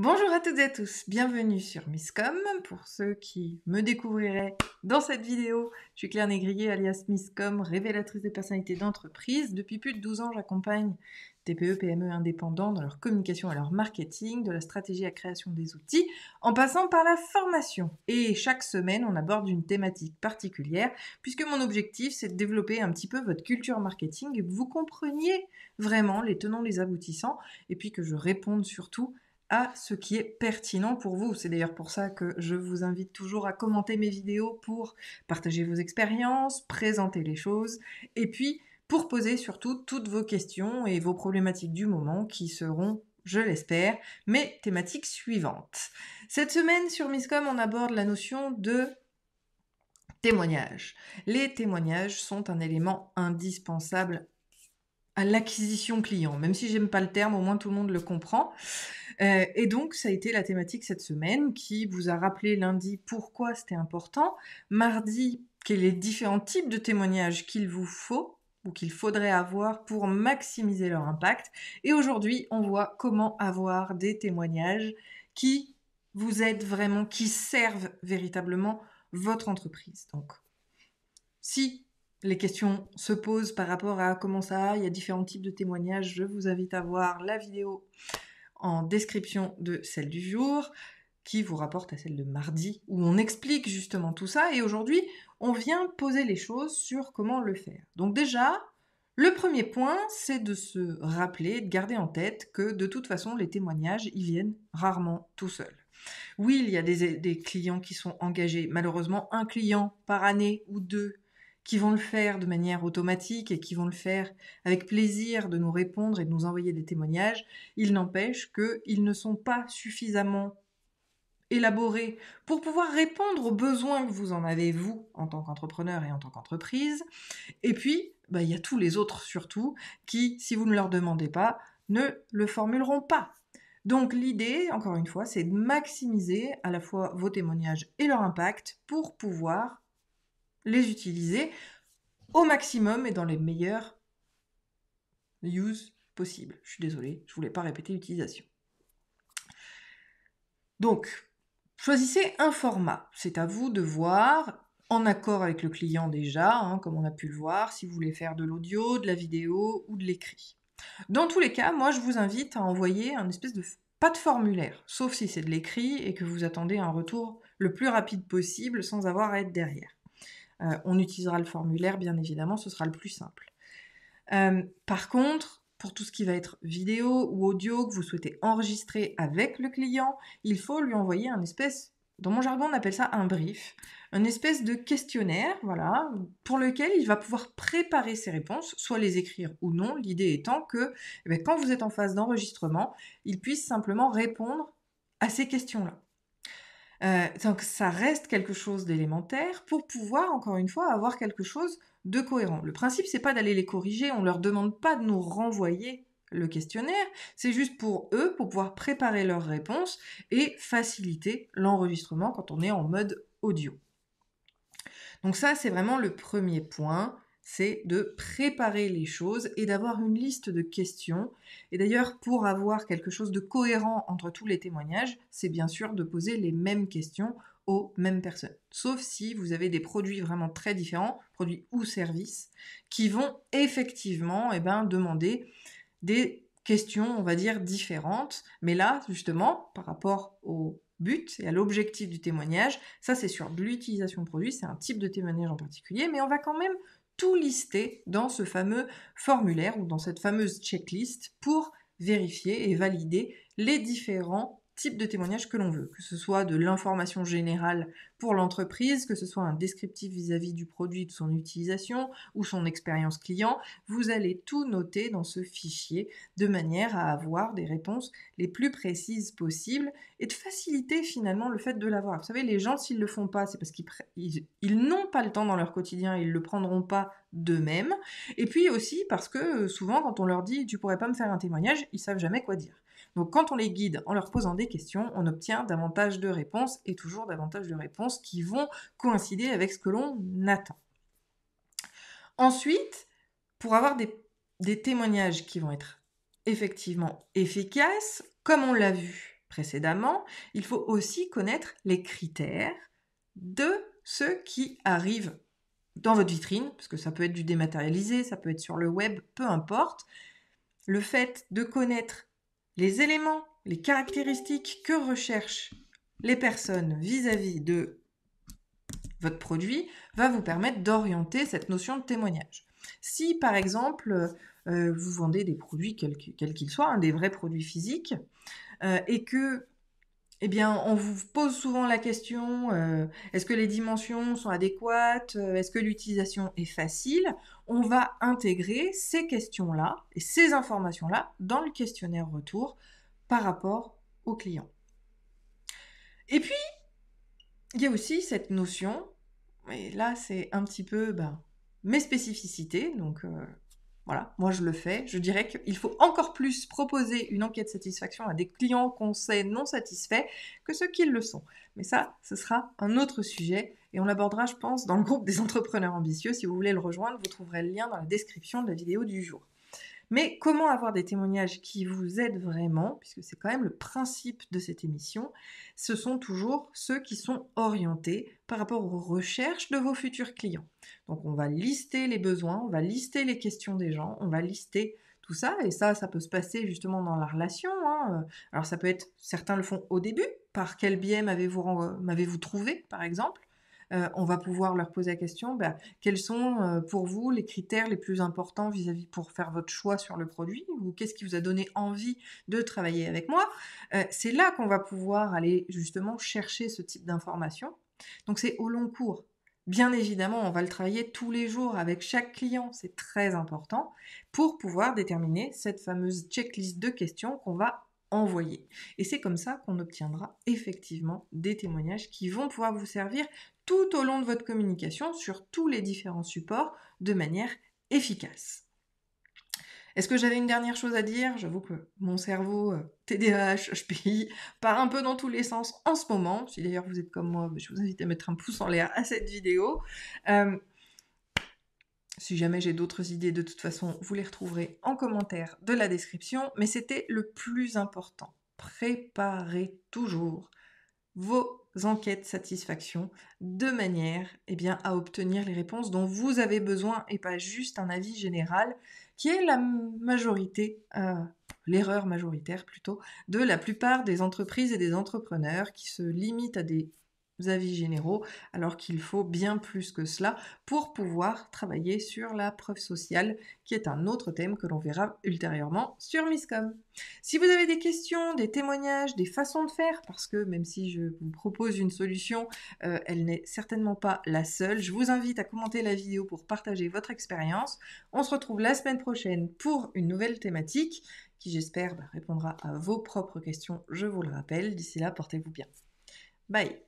Bonjour à toutes et à tous, bienvenue sur Misscom. Pour ceux qui me découvriraient dans cette vidéo, je suis Claire Négrier alias Misscom, révélatrice des personnalités d'entreprise. Depuis plus de 12 ans, j'accompagne TPE, PME indépendants dans leur communication et leur marketing, de la stratégie à création des outils, en passant par la formation. Et chaque semaine, on aborde une thématique particulière, puisque mon objectif, c'est de développer un petit peu votre culture marketing et que vous compreniez vraiment les tenants, les aboutissants, et puis que je réponde surtout à ce qui est pertinent pour vous. C'est d'ailleurs pour ça que je vous invite toujours à commenter mes vidéos pour partager vos expériences, présenter les choses, et puis pour poser surtout toutes vos questions et vos problématiques du moment qui seront, je l'espère, mes thématiques suivantes. Cette semaine sur Miscom, on aborde la notion de témoignage. Les témoignages sont un élément indispensable l'acquisition client. Même si j'aime pas le terme, au moins tout le monde le comprend. Euh, et donc, ça a été la thématique cette semaine qui vous a rappelé lundi pourquoi c'était important, mardi quels les différents types de témoignages qu'il vous faut ou qu'il faudrait avoir pour maximiser leur impact. Et aujourd'hui, on voit comment avoir des témoignages qui vous aident vraiment, qui servent véritablement votre entreprise. Donc, si les questions se posent par rapport à comment ça, il y a différents types de témoignages, je vous invite à voir la vidéo en description de celle du jour qui vous rapporte à celle de mardi où on explique justement tout ça et aujourd'hui on vient poser les choses sur comment le faire. Donc déjà, le premier point, c'est de se rappeler, de garder en tête que de toute façon les témoignages, ils viennent rarement tout seuls. Oui, il y a des, des clients qui sont engagés, malheureusement un client par année ou deux qui vont le faire de manière automatique et qui vont le faire avec plaisir de nous répondre et de nous envoyer des témoignages, il n'empêche qu'ils ne sont pas suffisamment élaborés pour pouvoir répondre aux besoins que vous en avez, vous, en tant qu'entrepreneur et en tant qu'entreprise. Et puis, bah, il y a tous les autres surtout qui, si vous ne leur demandez pas, ne le formuleront pas. Donc l'idée, encore une fois, c'est de maximiser à la fois vos témoignages et leur impact pour pouvoir les utiliser au maximum et dans les meilleurs use possibles. Je suis désolée, je voulais pas répéter l'utilisation. Donc, choisissez un format. C'est à vous de voir, en accord avec le client déjà, hein, comme on a pu le voir, si vous voulez faire de l'audio, de la vidéo ou de l'écrit. Dans tous les cas, moi je vous invite à envoyer un espèce de pas de formulaire, sauf si c'est de l'écrit et que vous attendez un retour le plus rapide possible sans avoir à être derrière. Euh, on utilisera le formulaire, bien évidemment, ce sera le plus simple. Euh, par contre, pour tout ce qui va être vidéo ou audio que vous souhaitez enregistrer avec le client, il faut lui envoyer un espèce, dans mon jargon on appelle ça un brief, un espèce de questionnaire, voilà, pour lequel il va pouvoir préparer ses réponses, soit les écrire ou non, l'idée étant que eh ben, quand vous êtes en phase d'enregistrement, il puisse simplement répondre à ces questions-là. Euh, donc ça reste quelque chose d'élémentaire pour pouvoir, encore une fois, avoir quelque chose de cohérent. Le principe, c'est pas d'aller les corriger, on leur demande pas de nous renvoyer le questionnaire, c'est juste pour eux, pour pouvoir préparer leurs réponses et faciliter l'enregistrement quand on est en mode audio. Donc ça, c'est vraiment le premier point c'est de préparer les choses et d'avoir une liste de questions. Et d'ailleurs, pour avoir quelque chose de cohérent entre tous les témoignages, c'est bien sûr de poser les mêmes questions aux mêmes personnes. Sauf si vous avez des produits vraiment très différents, produits ou services, qui vont effectivement eh ben, demander des questions, on va dire, différentes. Mais là, justement, par rapport au but et à l'objectif du témoignage, ça c'est sur l'utilisation de produits, c'est un type de témoignage en particulier, mais on va quand même tout lister dans ce fameux formulaire ou dans cette fameuse checklist pour vérifier et valider les différents type de témoignage que l'on veut, que ce soit de l'information générale pour l'entreprise, que ce soit un descriptif vis-à-vis du produit, de son utilisation ou son expérience client, vous allez tout noter dans ce fichier de manière à avoir des réponses les plus précises possibles et de faciliter finalement le fait de l'avoir. Vous savez, les gens, s'ils ne le font pas, c'est parce qu'ils n'ont pas le temps dans leur quotidien, ils ne le prendront pas d'eux-mêmes. Et puis aussi parce que euh, souvent, quand on leur dit tu pourrais pas me faire un témoignage, ils savent jamais quoi dire. Donc quand on les guide en leur posant des questions, on obtient davantage de réponses et toujours davantage de réponses qui vont coïncider avec ce que l'on attend. Ensuite, pour avoir des, témoignages qui vont être effectivement efficaces, comme on l'a vu précédemment, il faut aussi connaître les critères de ceux qui arrivent dans votre vitrine, parce que ça peut être du dématérialisé, ça peut être sur le web, peu importe. Le fait de connaître les éléments, les caractéristiques que recherchent les personnes vis-à-vis de votre produit va vous permettre d'orienter cette notion de témoignage. Si par exemple euh, vous vendez des produits quels qu'ils soient, hein, des vrais produits physiques, euh, et que eh bien, on vous pose souvent la question euh, est-ce que les dimensions sont adéquates Est-ce que l'utilisation est facile? On va intégrer ces questions-là et ces informations-là dans le questionnaire retour par rapport au client. Et puis, il y a aussi cette notion, et là c'est un petit peu ben, mes spécificités, donc euh, voilà, moi je le fais. Je dirais qu'il faut encore plus proposer une enquête satisfaction à des clients qu'on sait non satisfaits que ceux qui le sont. Mais ça, ce sera un autre sujet et on l'abordera, je pense, dans le groupe des entrepreneurs ambitieux. Si vous voulez le rejoindre, vous trouverez le lien dans la description de la vidéo du jour. Mais comment avoir des témoignages qui vous aident vraiment, puisque c'est quand même le principe de cette émission, ce sont toujours ceux qui sont orientés par rapport aux recherches de vos futurs clients. Donc on va lister les besoins, on va lister les questions des gens, on va lister tout ça, et ça, ça peut se passer justement dans la relation. Hein. Alors ça peut être, certains le font au début, par quel biais m'avez-vous trouvé, par exemple euh, on va pouvoir leur poser la question, bah, quels sont euh, pour vous les critères les plus importants vis-à-vis pour faire votre choix sur le produit ou qu'est-ce qui vous a donné envie de travailler avec moi? Euh, c'est là qu'on va pouvoir aller justement chercher ce type d'informations. Donc c'est au long cours. Bien évidemment, on va le travailler tous les jours avec chaque client, c'est très important, pour pouvoir déterminer cette fameuse checklist de questions qu'on va envoyer. Et c'est comme ça qu'on obtiendra effectivement des témoignages qui vont pouvoir vous servir tout au long de votre communication sur tous les différents supports de manière efficace. Est-ce que j'avais une dernière chose à dire? J'avoue que mon cerveau TDAH, HPI, part un peu dans tous les sens en ce moment. Si d'ailleurs vous êtes comme moi, je vous invite à mettre un pouce en l'air à cette vidéo. Euh, si jamais j'ai d'autres idées, de toute façon, vous les retrouverez en commentaire de la description. Mais c'était le plus important. Préparez toujours vos enquêtes satisfaction de manière eh bien, à obtenir les réponses dont vous avez besoin et pas juste un avis général qui est la majorité, euh, l'erreur majoritaire plutôt, de la plupart des entreprises et des entrepreneurs qui se limitent à des avis généraux, alors qu'il faut bien plus que cela pour pouvoir travailler sur la preuve sociale, qui est un autre thème que l'on verra ultérieurement sur Misscom. Si vous avez des questions, des témoignages, des façons de faire, parce que même si je vous propose une solution, euh, elle n'est certainement pas la seule, je vous invite à commenter la vidéo pour partager votre expérience. On se retrouve la semaine prochaine pour une nouvelle thématique qui j'espère bah, répondra à vos propres questions, je vous le rappelle. D'ici là, portez-vous bien. Bye